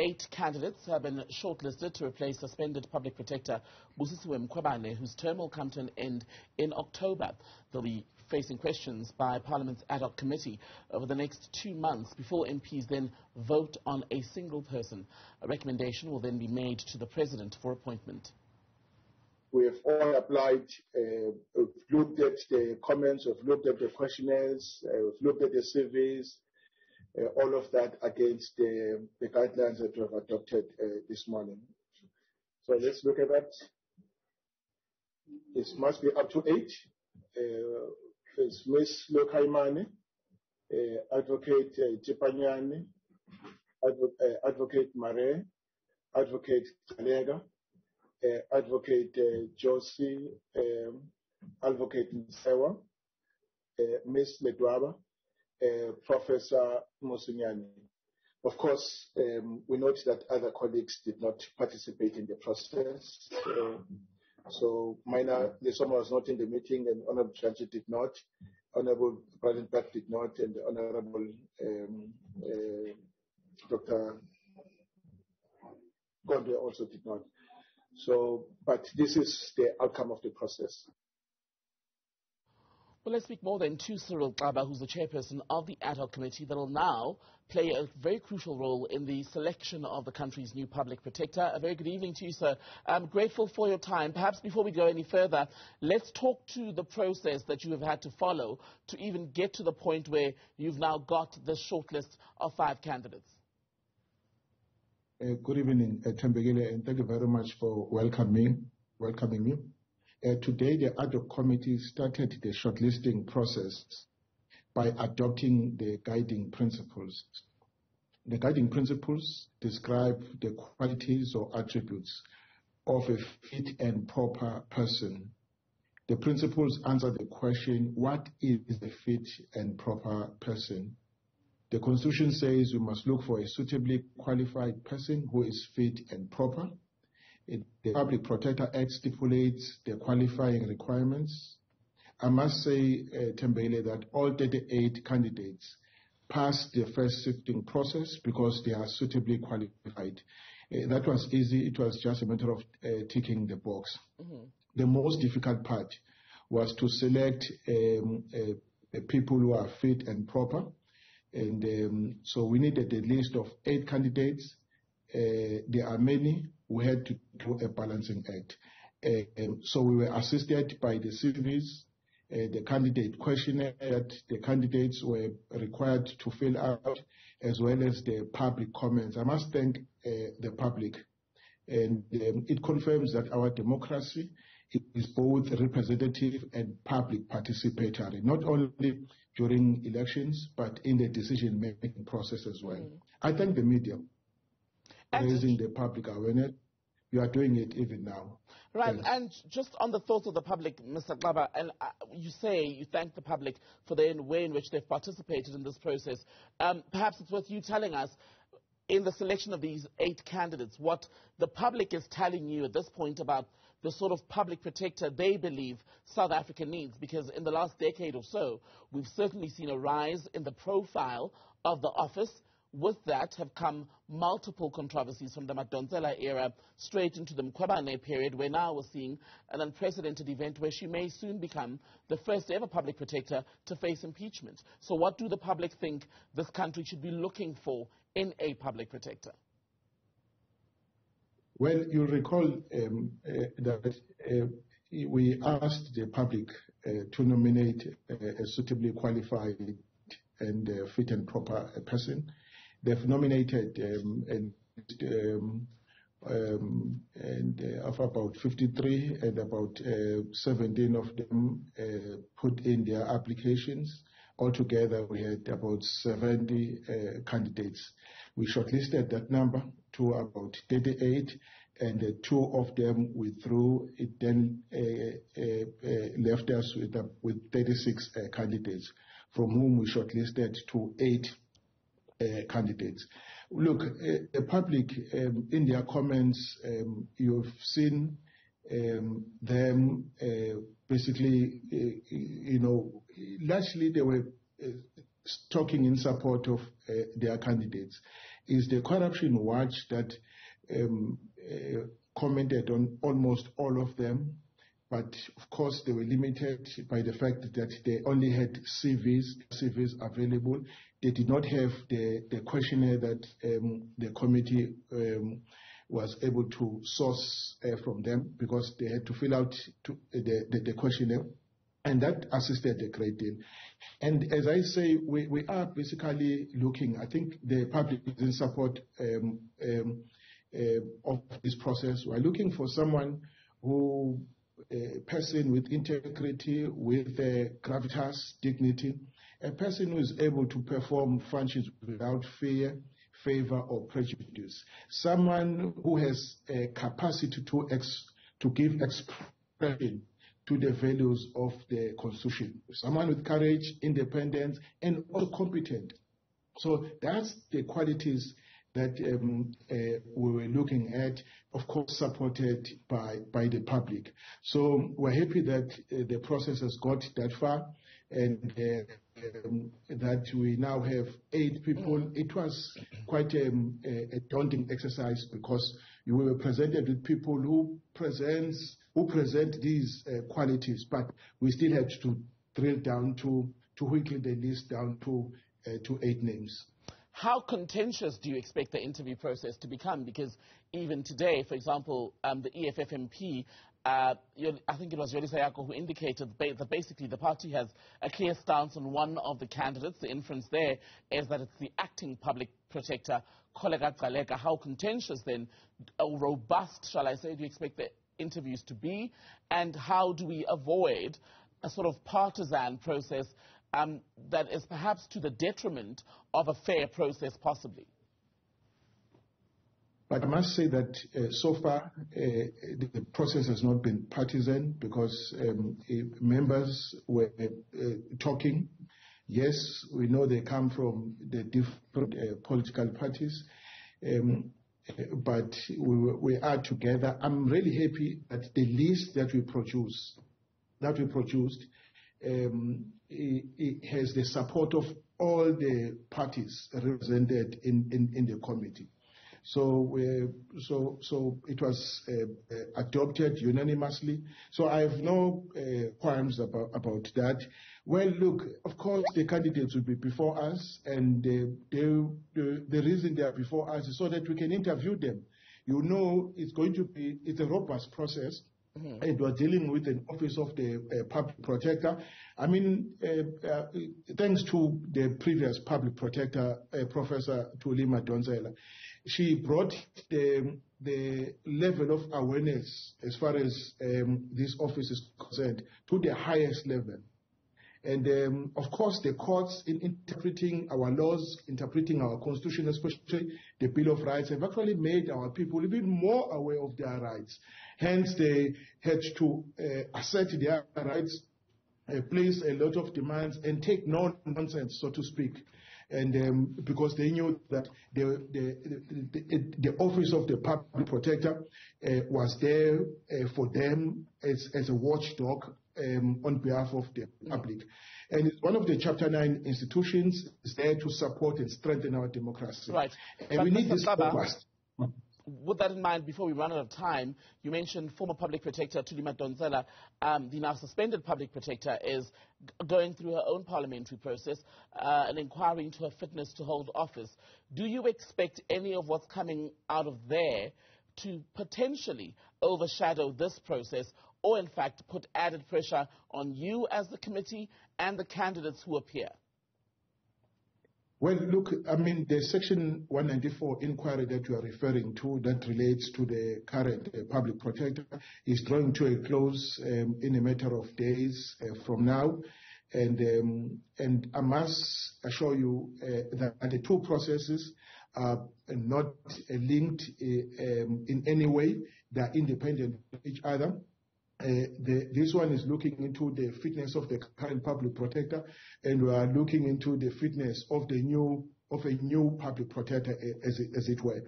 Eight candidates have been shortlisted to replace suspended public protector Busisiwe Mkhwebane, whose term will come to an end in October. They'll be facing questions by Parliament's ad hoc committee over the next two months before MPs then vote on a single person. A recommendation will then be made to the President for appointment. We have all applied, uh, we've looked at the comments, we've looked at the questionnaires, uh, we've looked at the surveys, all of that against the, guidelines that we have adopted uh, this morning. So let's look at that. It must be up to eight. Uh, it's Ms. Uh, Advocate uh, uh, Advocate Mare, Advocate uh, Advocate uh, Josie, um, Advocate Nsewa, uh, Ms. Ledwaba, uh, Professor Mmusinyane. Of course, um, we note that other colleagues did not participate in the process. Uh, so Mina Lesoma was not in the meeting, and Honorable Judge did not. Honorable Breytenbach did not, and Honorable um, uh, Dr. Gondwe also did not. So, but this is the outcome of the process. Well, let's speak more then to Cyril Xaba, who's the chairperson of the ad hoc committee that will now play a very crucial role in the selection of the country's new public protector. A very good evening to you, sir. I'm grateful for your time. Perhaps before we go any further, let's talk to the process that you have had to follow to even get to the point where you've now got the shortlist of five candidates. Uh, good evening, uh, and thank you very much for welcoming, welcoming me. Uh, today, the ad hoc committee started the shortlisting process by adopting the guiding principles. The guiding principles describe the qualities or attributes of a fit and proper person. The principles answer the question, what is a fit and proper person? The Constitution says we must look for a suitably qualified person who is fit and proper the Public Protector Act stipulates the qualifying requirements. I must say, uh, Thembekile, that all 38 candidates passed the first sifting process because they are suitably qualified. Uh, that was easy. It was just a matter of uh, ticking the box. Mm-hmm. The most difficult part was to select um, uh, people who are fit and proper. And um, so we needed a list of eight candidates. Uh, there are many we had to do a balancing act. So we were assisted by the CVs, uh, the candidate questionnaire that the candidates were required to fill out, as well as the public comments. I must thank uh, the public. And um, it confirms that our democracy is both representative and public participatory, not only during elections, but in the decision-making process as well. Mm. I thank the media raising the public awareness. You are doing it even now. Right, yes. and just on the thoughts of the public, Mr. Xaba, and uh, you say you thank the public for the way in which they've participated in this process. Um, perhaps it's worth you telling us, in the selection of these eight candidates, what the public is telling you at this point about the sort of public protector they believe South Africa needs. Because in the last decade or so, we've certainly seen a rise in the profile of the office with that have come multiple controversies from the Madonsela era straight into the Mkhwebane period, where now we're seeing an unprecedented event where she may soon become the first ever public protector to face impeachment. So what do the public think this country should be looking for in a public protector? Well, you'll recall um, uh, that uh, we asked the public uh, to nominate a suitably qualified and uh, fit and proper person. They've nominated um, and um, um, uh, of about 53 and about uh, 17 of them uh, put in their applications. Altogether, we had about 70 uh, candidates. We shortlisted that number to about 38, and two of them withdrew. It then left us with, with 36 candidates, from whom we shortlisted to eight candidates. Look, uh, the public, um, in their comments, um, you've seen um, them uh, basically, you know, largely they were talking in support of their candidates. is the Corruption Watch that uh, commented on almost all of them. But of course, they were limited by the fact that they only had CVs available. They did not have the, the questionnaire that um, the committee um, was able to source uh, from them because they had to fill out uh, the, the, the, questionnaire. And that assisted a great deal. And as I say, we, are basically looking, I think the public is in support um, uh, of this process. We're looking for someone who, a person with integrity, with gravitas, dignity, a person who is able to perform functions without fear, favor, or prejudice. Someone who has a capacity to, ex, to give expression to the values of the Constitution. Someone with courage, independence, and also competent. So that's the qualities that um, uh, we were looking at, of course, supported by, by the public. So we're happy that uh, the process has got that far that we now have eight people. It was quite um, a, daunting exercise because we were presented with people who presents who present these uh, qualities, but we still had to drill down to to whittle the list down to uh, to eight names. How contentious do you expect the interview process to become? Because even today, for example, um, the EFF MP, uh, I think it was Yoliswa Yako who indicated that basically the party has a clear stance on one of the candidates. The inference there is that it's the acting public protector, Kholeka Gcaleka. How contentious then, robust, shall I say, do you expect the interviews to be? And how do we avoid a sort of partisan process um, that is perhaps to the detriment of a fair process, possibly. But I must say that uh, so far uh, the process has not been partisan because um, members were uh, talking. Yes, we know they come from the different political parties, um, but we, are together. I'm really happy that the list that we produce, that we produced, um, it has the support of all the parties represented in, in the committee. So, so, so it was uh, adopted unanimously. So I have no uh, qualms about, about that. Well, look, of course, the candidates will be before us, and uh, the, the reason they are before us is so that we can interview them. You know, it's going to be it's a robust process. Mm-hmm. And we're dealing with an office of the uh, public protector. I mean, uh, uh, thanks to the previous public protector, uh, Professor Thuli Madonsela, she brought the, the level of awareness as far as um, this office is concerned to the highest level. And um, of course, the courts, in interpreting our laws, interpreting our constitution, especially the Bill of Rights, have actually made our people even more aware of their rights. Hence, they had to uh, assert their rights, uh, place a lot of demands, and take no nonsense, so to speak. And um, because they knew that the, the, the, the, office of the public protector uh, was there uh, for them as, as a watchdog um, on behalf of the public. And one of the Chapter 9 institutions is there to support and strengthen our democracy. Right. And but we need this robust with that in mind, before we run out of time, you mentioned former public protector Thuli Madonsela, um, the now suspended public protector, is going through her own parliamentary process, uh, an inquiry into her fitness to hold office. Do you expect any of what's coming out of there to potentially overshadow this process, or in fact put added pressure on you as the committee and the candidates who appear? Well, look, I mean, the Section 194 inquiry that you are referring to that relates to the current uh, public protector is drawing to a close um, in a matter of days uh, from now. And, um, and I must assure you uh, that the two processes are not linked uh, um, in any way. They are independent of each other. Uh, this one is looking into the fitness of the current public protector, and we are looking into the fitness of the new of a new public protector, as it, were.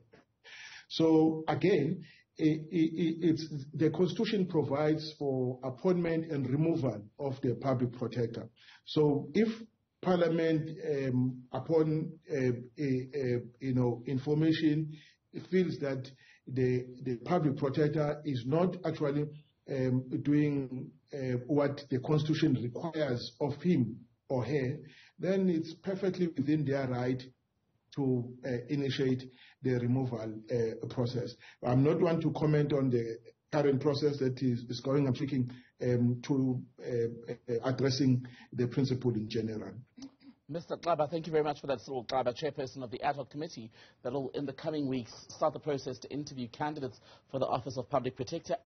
So again, it's the constitution provides for appointment and removal of the public protector. So if Parliament, um, upon uh, you know information, feels that the public protector is not actually um, doing uh, what the Constitution requires of him or her, then it's perfectly within their right to uh, initiate the removal uh, process. I'm not one to comment on the current process that is, going. I'm speaking um, to uh, addressing the principle in general. Mr. Xaba, thank you very much for that. Cyril Xaba, chairperson of the ad hoc committee that will, in the coming weeks, start the process to interview candidates for the Office of Public Protector.